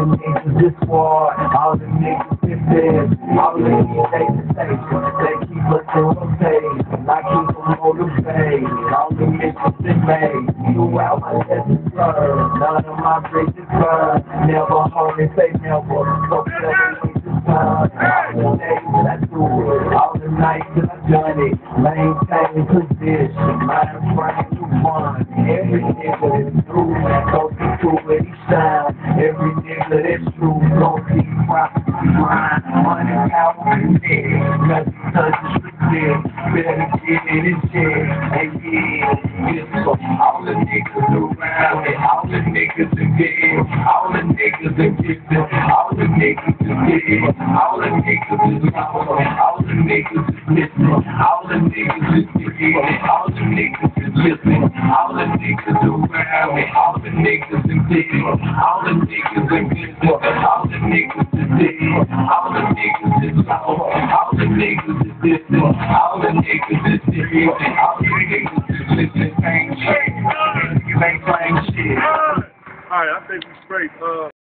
the niggas is war, all the niggas is. All the niggas they station, they keep us in rotation. I keep them motivated. All the niggas is made. Throughout my lessons learned, none of my bridges burn. Never and say never. So the time. All the days that I do it, all the nights that I've done it. Maintain position, mind frame to run. Every nigga that's through, goes through where he shine. True, gon' see prophecy grind. Money, power, connect. Nothing touches the. Better get it. Hey, yeah, for all the niggas around me. All the niggas in bed. All the niggas in kitchen. All the niggas in bed. All the niggas is loud. All the niggas is listening. All the niggas is big. All the niggas is listening. All the niggas around me. All the niggas in bed. All the niggas in business. All the niggas is dead. All the niggas is loud. All the niggas is listening. All the niggas is big. All the niggas is listening. Ain't shit. You ain't playing shit. All right, I think we straight. Uh.